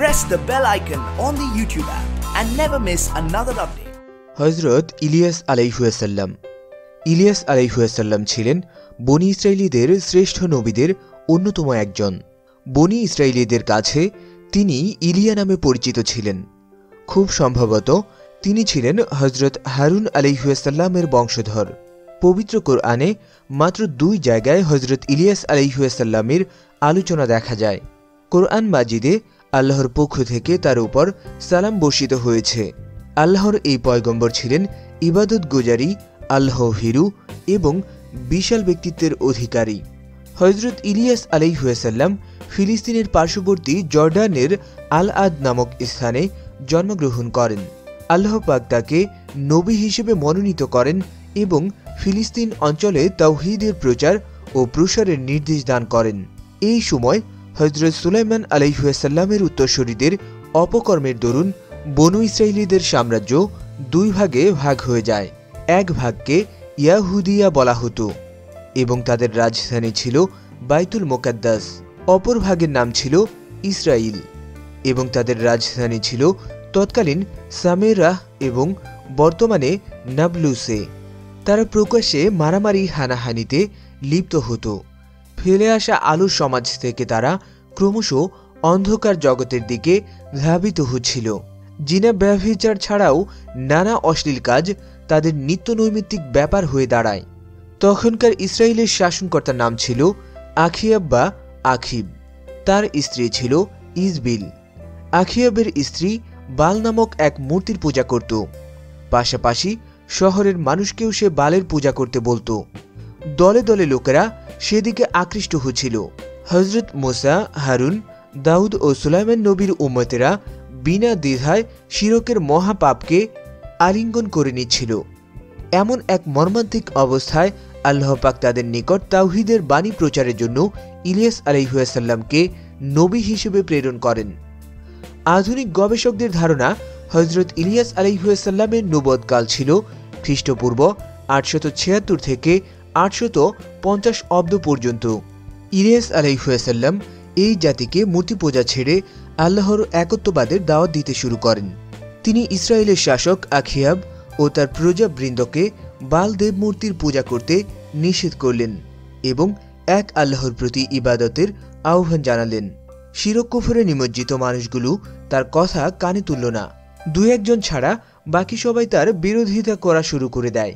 press the bell icon on the YouTube app and never miss another update. হজরত ইলিয়াস আলাইহুয়াসাল্লাম ইলিয়াস আলাইহুয়াসাল্লাম ছিলেন বনি ইসরায়েলিদের শ্রেষ্ঠ নবীদের অন্যতম একজন। বনি ইসরায়েলিদের কাছে তিনি ইলিয়া নামে পরিচিত ছিলেন। খুব সম্ভবত তিনি ছিলেন হজরত হারুন আলাইহুয়াসাল্লামের বংশধর। পবিত্র কোরআনে মাত্র দুই জায়গায় হজরত ইলিয়াস আলাইহুয়াসাল্লামের আলোচনা দেখা যায়। কোরআন মাজিদে আল্লাহর পক্ষ থেকে তার উপর সালাম বর্ষিত হয়েছে। আল্লাহর এই পয়গম্বর ছিলেন ইবাদত গুজারি, আল্লাহ হিরু এবং বিশাল ব্যক্তিত্বের অধিকারী। হজরত ইলিয়াস আলাইহুয়াসাল্লাম ফিলিস্তিনের পার্শ্ববর্তী জর্ডানের আল আদ নামক স্থানে জন্মগ্রহণ করেন। আল্লাহ পাক তাকে নবী হিসেবে মনোনীত করেন এবং ফিলিস্তিন অঞ্চলে তাওহিদের প্রচার ও প্রসারের নির্দেশ দান করেন। এই সময় হজরত সুলাইমান আলাইহুয়াসাল্লামের উত্তরসূরিদের অপকর্মের দরুন বনু ইসরায়েলিদের সাম্রাজ্য দুই ভাগে ভাগ হয়ে যায়। এক ভাগকে ইয়াহুদিয়া বলা হতো এবং তাদের রাজধানী ছিল বাইতুল মোকাদ্দাস, অপর ভাগের নাম ছিল ইসরাইল এবং তাদের রাজধানী ছিল তৎকালীন সামেরাহ এবং বর্তমানে নাবলুসে। তারা প্রকাশ্যে মারামারি, হানাহানিতে লিপ্ত হতো। ফেলে আসা আলুর সমাজ থেকে তারা ক্রমশ অন্ধকার জগতের দিকে ধাবিত হচ্ছিল। জিনা ব্যভিচার ছাড়াও নানা অশ্লীল কাজ তাদের নিত্য নৈমিত্তিক ব্যাপার হয়ে দাঁড়ায়। তখনকার ইসরায়েলের শাসনকর্তার নাম ছিল আখিয়াব বা আখিব। তার স্ত্রী ছিল ইসবিল। আখিয়াবের স্ত্রী বাল নামক এক মূর্তির পূজা করত। পাশাপাশি শহরের মানুষকেও সে বালের পূজা করতে বলতো। দলে দলে লোকেরা সেদিকে আকৃষ্ট হচ্ছিল। হজরত মোসা, হারুন, দাউদ ও সুলাইমান নবীর উম্মতেরা বিনা দ্বিধায় শিরকের মহাপাপকে আলিঙ্গন করে নিচ্ছিল। এমন এক মর্মান্তিক অবস্থায় আল্লাহ পাক তাদের নিকট তাওহিদের বাণী প্রচারের জন্য ইলিয়াস আলাইহুয়াসাল্লামকে নবী হিসেবে প্রেরণ করেন। আধুনিক গবেষকদের ধারণা হজরত ইলিয়াস আলাইহুয়াসাল্লামের নবদকাল ছিল খ্রিস্টপূর্ব আটশত ছিয়াত্তর থেকে আটশত পঞ্চাশ অব্দ পর্যন্ত। ইলিয়াস আলাইহুয়াসাল্লাম এই জাতিকে মূর্তি পূজা ছেড়ে আল্লাহর একত্ববাদের দাওয়াত দিতে শুরু করেন। তিনি ইসরায়েলের শাসক আখিয়াব ও তার প্রজাবৃন্দকে বাল দেব মূর্তির পূজা করতে নিষেধ করলেন এবং এক আল্লাহর প্রতি ইবাদতের আহ্বান জানালেন। শিরকুফরে নিমজ্জিত মানুষগুলো তার কথা কানে তুলল না। দু একজন ছাড়া বাকি সবাই তার বিরোধিতা করা শুরু করে দেয়।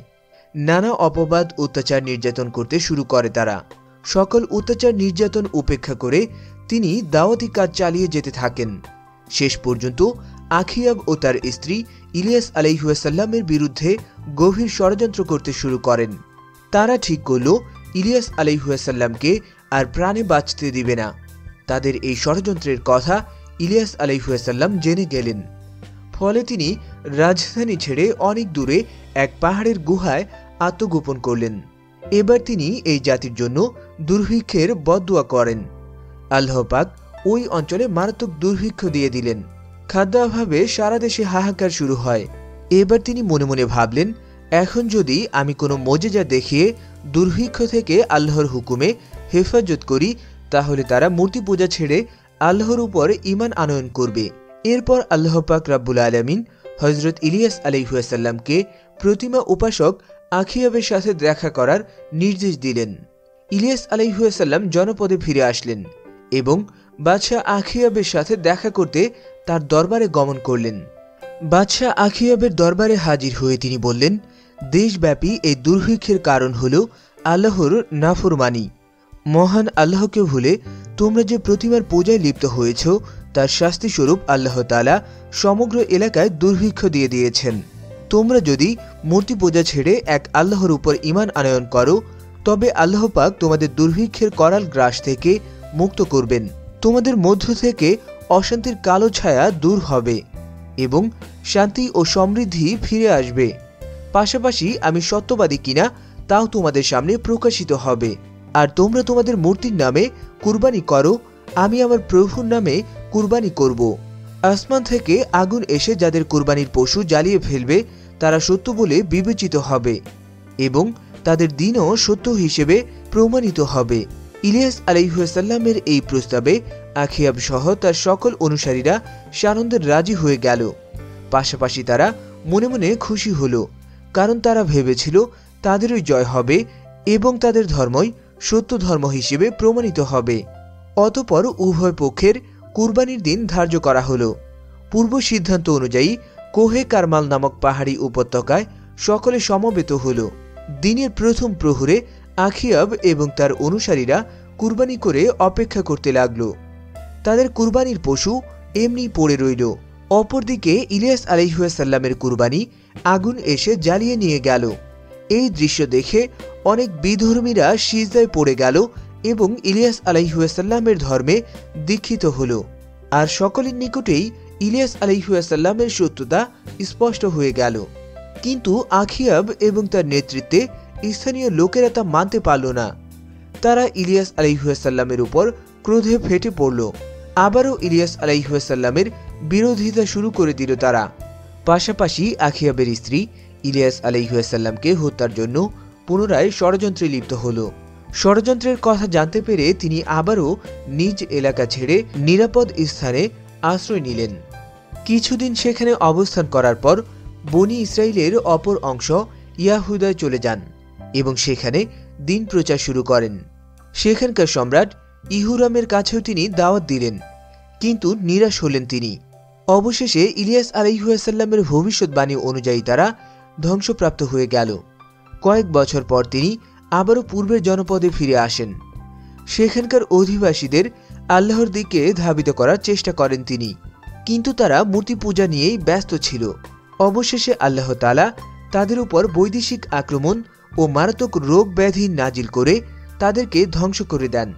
নানা অপবাদ, অত্যাচার নির্যাতন করতে শুরু করে তারা। সকল অত্যাচার নির্যাতন উপেক্ষা করে তিনি দাওয়াতি কাজ চালিয়ে যেতে থাকেন। শেষ পর্যন্ত আখিয়াব ও তার স্ত্রী ইলিয়াস আলাইহুয়াসাল্লামের বিরুদ্ধে গভীর ষড়যন্ত্র করতে শুরু করেন। তারা ঠিক করল, ইলিয়াস আলাইহুয়াসাল্লামকে আর প্রাণে বাঁচতে দিবে না। তাদের এই ষড়যন্ত্রের কথা ইলিয়াস আলাইহুয়াসাল্লাম জেনে গেলেন। ফলে তিনি রাজধানী ছেড়ে অনেক দূরে এক পাহাড়ের গুহায় আত্মগোপন করলেন। এবার তিনি এই জাতির জন্য দুর্ভিক্ষের বদুয়া করেন। আল্লাহ পাক ওই অঞ্চলে মারাত্মক দুর্ভিক্ষ দিয়ে দিলেন। খাদ্য অভাবে সারা দেশে হাহাকার শুরু হয়। এবার তিনি মনে মনে ভাবলেন, এখন যদি আমি কোনো মজেজা দেখিয়ে দুর্ভিক্ষ থেকে আল্লাহর হুকুমে হেফাজত করি, তাহলে তারা মূর্তি পূজা ছেড়ে আল্লাহর উপর ইমান আনয়ন করবে। এরপর আল্লাহ পাক রাব্বুল আলমিন হজরত ইলিয়াস আলিহাসাল্লামকে প্রতিমা উপাসক আখিয়াবের সাথে দেখা করার নির্দেশ দিলেন। ইলিয়াস আলাইহুয়াসাল্লাম জনপদে ফিরে আসলেন এবং বাদশাহ আখিয়াবের সাথে দেখা করতে তার দরবারে গমন করলেন। বাদশাহ আখিয়াবের দরবারে হাজির হয়ে তিনি বললেন, দেশব্যাপী এই দুর্ভিক্ষের কারণ হল আল্লাহর নাফরমানি। মহান আল্লাহকে ভুলে তোমরা যে প্রতিমার পূজায় লিপ্ত হয়েছ, তার শাস্তিস্বরূপ আল্লাহ তালা সমগ্র এলাকায় দুর্ভিক্ষ দিয়ে দিয়েছেন। তোমরা যদি মূর্তি পূজা ছেড়ে এক আল্লাহর উপর ইমান আনয়ন করো, তবে আল্লাহ পাক তোমাদের দুর্ভিক্ষের করাল গ্রাস থেকে মুক্ত করবেন। তোমাদের মধ্য থেকে অশান্তির কালো ছায়া দূর হবে এবং শান্তি ও সমৃদ্ধি ফিরে আসবে। পাশাপাশি আমি সত্যবাদী কিনা তাও তোমাদের সামনে প্রকাশিত হবে। আর তোমরা তোমাদের মূর্তির নামে কুরবানি করো, আমি আমার প্রভুর নামে কুরবানি করব। আসমান থেকে আগুন এসে যাদের কুরবানির পশু জ্বালিয়ে ফেলবে, তারা সত্য বলে বিবেচিত হবে এবং তাদের দিনও সত্য হিসেবে প্রমাণিত হবে। ইলিয়াস আলাইহাসাল্লামের এই প্রস্তাবে আখিয়াব সহ তার সকল অনুসারীরা সানন্দের রাজি হয়ে গেল। পাশাপাশি তারা মনে মনে খুশি হলো, কারণ তারা ভেবেছিল তাদেরই জয় হবে এবং তাদের ধর্মই সত্য ধর্ম হিসেবে প্রমাণিত হবে। অতপর উভয় পক্ষের কুরবানির দিন ধার্য করা হলো। পূর্ব সিদ্ধান্ত অনুযায়ী কোহে কারমাল নামক পাহাড়ি উপত্যকায় সকলে সমবেত হল। দিনের প্রথম প্রহরে আখিয়াব এবং তার অনুসারীরা কুরবানি করে অপেক্ষা করতে লাগল। তাদের কুরবানির পশু এমনি পড়ে রইল। অপরদিকে ইলিয়াস আলিহাসাল্লামের কুরবানি আগুন এসে জ্বালিয়ে নিয়ে গেল। এই দৃশ্য দেখে অনেক বিধর্মীরা সিজদায় পড়ে গেল এবং ইলিয়াস আলাইহুয়াসাল্লামের ধর্মে দীক্ষিত হল। আর সকলের নিকটেই ইলিয়াস আলাইহুয়াসাল্লামের সত্যতা স্পষ্ট হয়ে গেল। কিন্তু আখিয়াব এবং তার নেতৃত্বে স্থানীয় লোকেরা তা মানতে পারল না। তারা ইলিয়াস আলাইহুয়াসাল্লামের উপর ক্রোধে ফেটে পড়ল। আবারও ইলিয়াস আলাইহুয়াসাল্লামের বিরোধিতা শুরু করে দিল তারা। পাশাপাশি আখিয়াবের স্ত্রী ইলিয়াস আলাইহুয়াসাল্লামকে হত্যার জন্য পুনরায় ষড়যন্ত্রে লিপ্ত হল। ষড়যন্ত্রের কথা জানতে পেরে তিনি আবারও নিজ এলাকা ছেড়ে নিরাপদ স্থানে আশ্রয় নিলেন। কিছুদিন সেখানে অবস্থান করার পর বনি ইসরায়েলের অপর অংশ ইয়াহুদায় চলে যান এবং সেখানে দিন প্রচার শুরু করেন। সেখানকার সম্রাট ইহুরামের কাছেও তিনি দাওয়াত দিলেন, কিন্তু নিরাশ হলেন তিনি। অবশেষে ইলিয়াস আলাইহুয়াসাল্লামের ভবিষ্যৎবাণী অনুযায়ী তারা ধ্বংসপ্রাপ্ত হয়ে গেল। কয়েক বছর পর তিনি আবারও পূর্বের জনপদে ফিরে আসেন। সেখানকার অধিবাসীদের আল্লাহর দিকে ধাবিত করার চেষ্টা করেন তিনি। কিন্তু তারা মূর্তি পূজা নিয়েই ব্যস্ত ছিল। অবশেষে আল্লাহ তালা তাদের উপর বৈদেশিক আক্রমণ ও মারাত্মক রোগ ব্যাধি নাজিল করে তাদেরকে ধ্বংস করে দেন।